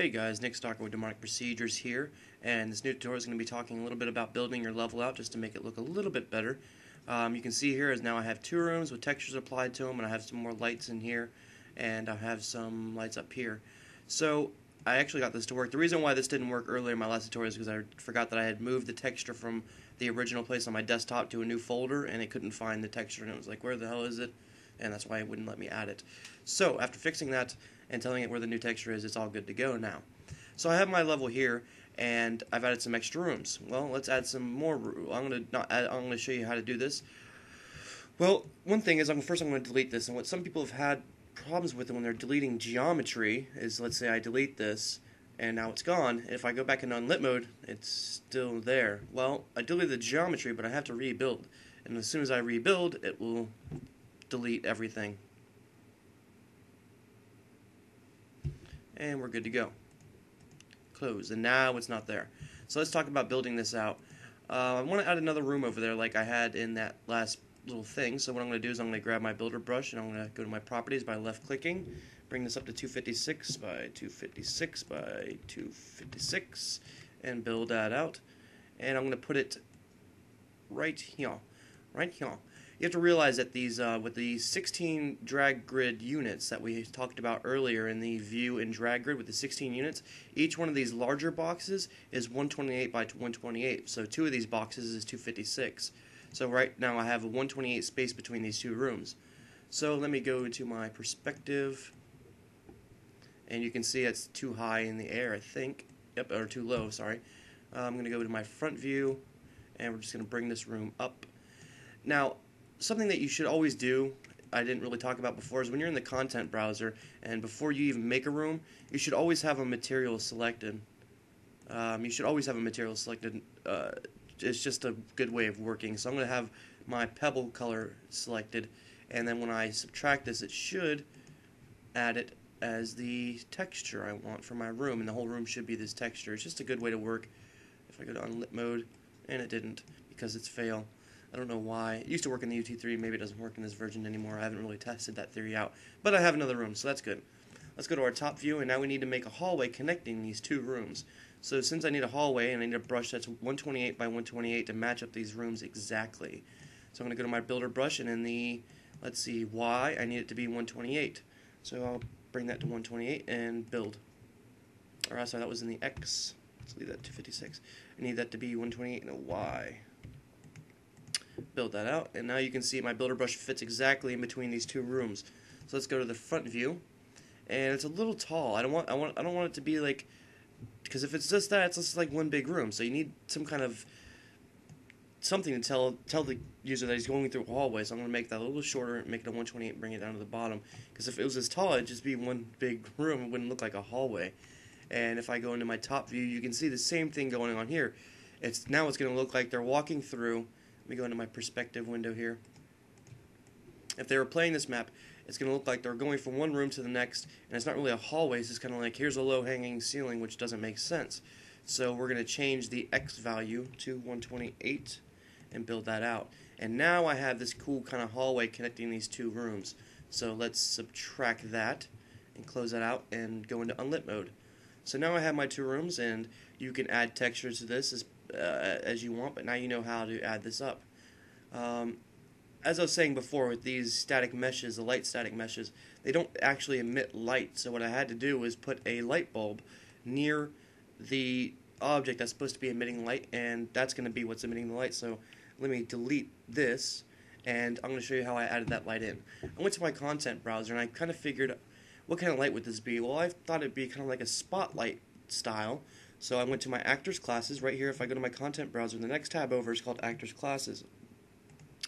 Hey guys, Nick Stocker with Demonic Procedures here, and this new tutorial is going to be talking a little bit about building your level out just to make it look a little bit better. Um, you can see here is now I have two rooms with textures applied to them, and I have some more lights in here, and I have some lights up here. So I actually got this to work. The reason why this didn't work earlier in my last tutorial is because I forgot that I had moved the texture from the original place on my desktop to a new folder, and it couldn't find the texture, and it was like, where the hell is it? And that's why it wouldn't let me add it. So after fixing that, and telling it where the new texture is, it's all good to go now. So I have my level here, and I've added some extra rooms. Well, let's add some more. I'm gonna not. Add, I'm gonna show you how to do this. Well, one thing is, I'm first I'm going to delete this, and what some people have had problems with when they're deleting geometry is, let's say I delete this, and now it's gone. If I go back in unlit mode, it's still there. Well, I deleted the geometry, but I have to rebuild, and as soon as I rebuild, it will delete everything. and we're good to go. Close, and now it's not there. So let's talk about building this out. Uh, I want to add another room over there like I had in that last little thing. So what I'm going to do is I'm going to grab my builder brush and I'm going to go to my properties by left clicking, bring this up to 256 by 256 by 256, and build that out. And I'm going to put it right here, right here you have to realize that these uh, with the 16 drag grid units that we talked about earlier in the view and drag grid with the 16 units, each one of these larger boxes is 128 by 128. So two of these boxes is 256. So right now I have a 128 space between these two rooms. So let me go to my perspective, and you can see it's too high in the air, I think. Yep, or too low, sorry. Uh, I'm going to go to my front view, and we're just going to bring this room up. Now, something that you should always do I didn't really talk about before is when you're in the content browser and before you even make a room, you should always have a material selected. Um, you should always have a material selected. Uh, it's just a good way of working. So I'm going to have my pebble color selected, and then when I subtract this, it should add it as the texture I want for my room, and the whole room should be this texture. It's just a good way to work. If I go to unlit mode, and it didn't because it's fail. I don't know why. It used to work in the UT3. Maybe it doesn't work in this version anymore. I haven't really tested that theory out. But I have another room, so that's good. Let's go to our top view, and now we need to make a hallway connecting these two rooms. So since I need a hallway, and I need a brush that's 128 by 128 to match up these rooms exactly. So I'm going to go to my builder brush, and in the, let's see, Y, I need it to be 128. So I'll bring that to 128 and build. Or sorry, that was in the X. Let's leave that to 56. I need that to be 128 and a Y build that out. And now you can see my builder brush fits exactly in between these two rooms. So let's go to the front view. And it's a little tall. I don't want I want I don't want it to be like because if it's just that, it's just like one big room. So you need some kind of something to tell tell the user that he's going through a hallway. So I'm going to make that a little shorter, make it a 128, and bring it down to the bottom. Because if it was as tall, it'd just be one big room. It wouldn't look like a hallway. And if I go into my top view, you can see the same thing going on here. It's now it's going to look like they're walking through me go into my perspective window here. If they were playing this map, it's going to look like they're going from one room to the next, and it's not really a hallway, it's just kind of like here's a low-hanging ceiling, which doesn't make sense. So we're going to change the X value to 128 and build that out. And now I have this cool kind of hallway connecting these two rooms. So let's subtract that and close that out and go into unlit mode. So now I have my two rooms, and you can add textures to this uh, as you want, but now you know how to add this up. Um, as I was saying before, with these static meshes, the light static meshes, they don't actually emit light. So what I had to do was put a light bulb near the object that's supposed to be emitting light, and that's going to be what's emitting the light. So let me delete this, and I'm going to show you how I added that light in. I went to my content browser, and I kind of figured, what kind of light would this be? Well, I thought it'd be kind of like a spotlight style. So I went to my actors classes right here. If I go to my content browser, the next tab over is called actors classes.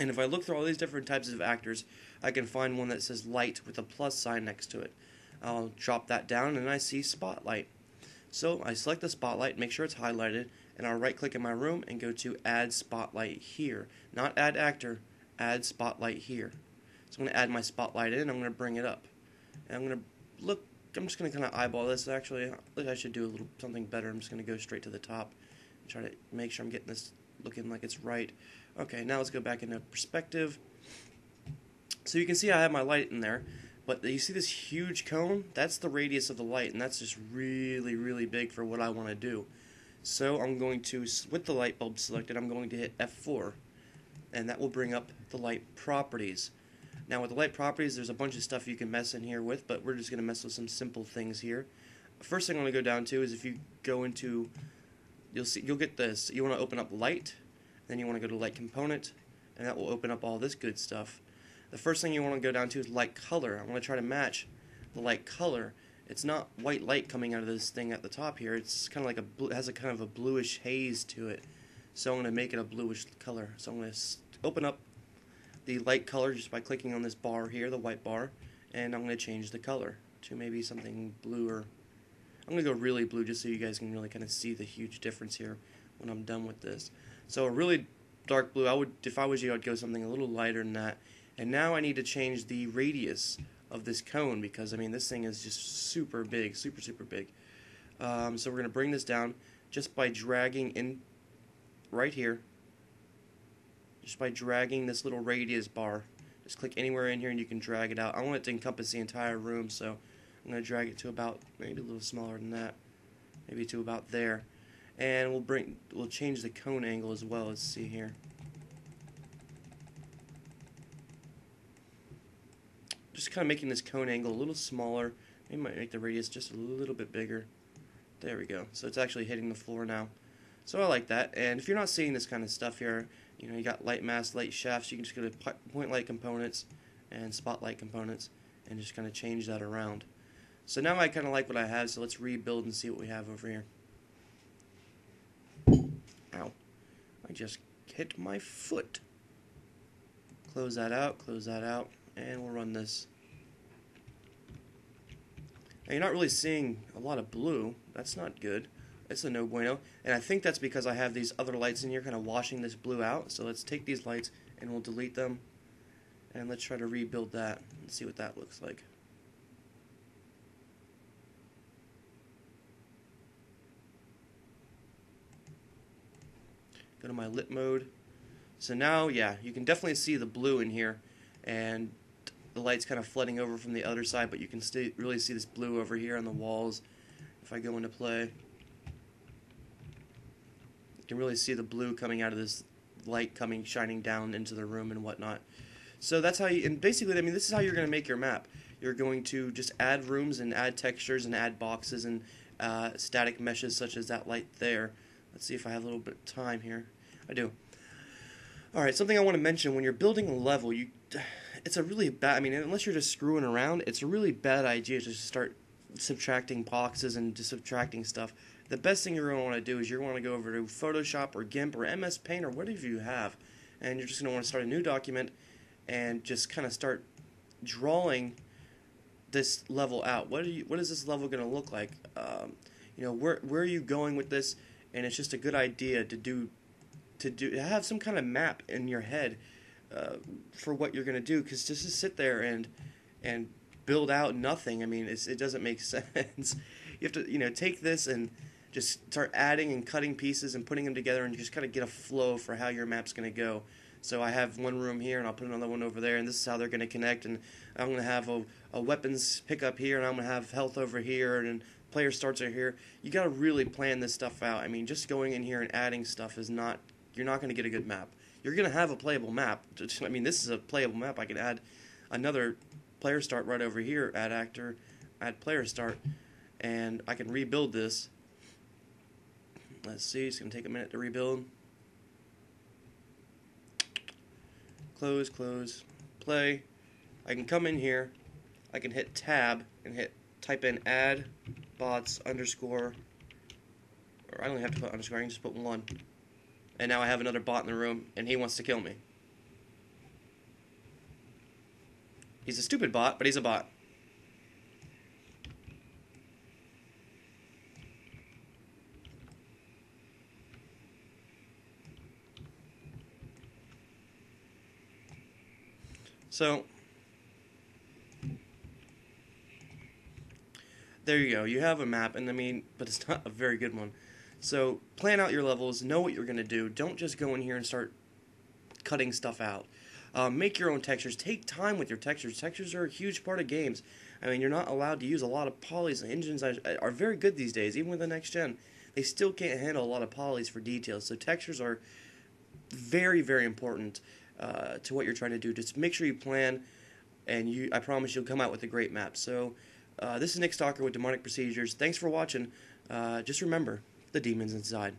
And if I look through all these different types of actors, I can find one that says light with a plus sign next to it. I'll drop that down and I see spotlight. So I select the spotlight, make sure it's highlighted, and I'll right click in my room and go to add spotlight here. Not add actor, add spotlight here. So I'm going to add my spotlight in, I'm going to bring it up. And I'm going to look I'm just going to kind of eyeball this. Actually, I I should do a little something better. I'm just going to go straight to the top and try to make sure I'm getting this looking like it's right. Okay, now let's go back into perspective. So you can see I have my light in there. But you see this huge cone? That's the radius of the light, and that's just really, really big for what I want to do. So I'm going to, with the light bulb selected, I'm going to hit F4, and that will bring up the light properties. Now with the light properties, there's a bunch of stuff you can mess in here with, but we're just going to mess with some simple things here. First thing I'm going to go down to is if you go into, you'll see, you'll get this. You want to open up light, then you want to go to light component, and that will open up all this good stuff the first thing you want to go down to is light color. I want to try to match the light color. It's not white light coming out of this thing at the top here. It's kind of like a blue, has a kind of a bluish haze to it. So I'm going to make it a bluish color. So I'm going to open up the light color just by clicking on this bar here, the white bar, and I'm going to change the color to maybe something bluer. I'm going to go really blue just so you guys can really kind of see the huge difference here when I'm done with this. So a really dark blue, I would, if I was you, I'd go something a little lighter than that and now I need to change the radius of this cone because, I mean, this thing is just super big, super, super big. Um, so we're going to bring this down just by dragging in right here, just by dragging this little radius bar. Just click anywhere in here and you can drag it out. I want it to encompass the entire room, so I'm going to drag it to about, maybe a little smaller than that, maybe to about there. And we'll bring, we'll change the cone angle as well. Let's see here. just kind of making this cone angle a little smaller. Maybe might make the radius just a little bit bigger. There we go. So it's actually hitting the floor now. So I like that. And if you're not seeing this kind of stuff here, you know, you got light mass, light shafts, you can just go to point light components and spotlight components and just kind of change that around. So now I kind of like what I have, so let's rebuild and see what we have over here. Ow. I just hit my foot. Close that out, close that out and we'll run this. Now you're not really seeing a lot of blue. That's not good. It's a no bueno. And I think that's because I have these other lights in here kind of washing this blue out. So let's take these lights and we'll delete them. And let's try to rebuild that and see what that looks like. Go to my lit mode. So now, yeah, you can definitely see the blue in here. And the light's kind of flooding over from the other side, but you can still really see this blue over here on the walls. If I go into play, can really see the blue coming out of this light coming shining down into the room and whatnot. So that's how you, and basically, I mean, this is how you're going to make your map. You're going to just add rooms and add textures and add boxes and uh, static meshes such as that light there. Let's see if I have a little bit of time here. I do. Alright, something I want to mention, when you're building a level, you it's a really bad. I mean, unless you're just screwing around, it's a really bad idea to start subtracting boxes and just subtracting stuff. The best thing you're going to want to do is you're going to go over to Photoshop or GIMP or MS Paint or whatever you have, and you're just going to want to start a new document and just kind of start drawing this level out. What are you? What is this level going to look like? Um, you know, where where are you going with this? And it's just a good idea to do to do to have some kind of map in your head uh, for what you're going to do because just to sit there and and build out nothing i mean it doesn't make sense you have to you know take this and just start adding and cutting pieces and putting them together and just kind of get a flow for how your map's going to go so i have one room here and i'll put another one over there and this is how they're going to connect and i'm going to have a, a weapons pickup here and i'm going to have health over here and player starts are here you got to really plan this stuff out i mean just going in here and adding stuff is not you're not going to get a good map you're going to have a playable map. I mean, this is a playable map. I could add another player start right over here, add actor, add player start, and I can rebuild this. Let's see, it's going to take a minute to rebuild. Close, close, play. I can come in here, I can hit tab and hit type in add bots underscore, or I don't have to put underscore, I can just put one and now I have another bot in the room, and he wants to kill me. He's a stupid bot, but he's a bot. So, there you go. You have a map, and I mean, but it's not a very good one. So plan out your levels, know what you're going to do. Don't just go in here and start cutting stuff out. Uh, make your own textures. Take time with your textures. Textures are a huge part of games. I mean, you're not allowed to use a lot of polys. Engines are very good these days, even with the next gen. They still can't handle a lot of polys for details. So textures are very, very important uh, to what you're trying to do. Just make sure you plan, and you. I promise you'll come out with a great map. So, uh, this is Nick Stocker with Demonic Procedures. Thanks for watching. Uh, just remember, the demon's inside.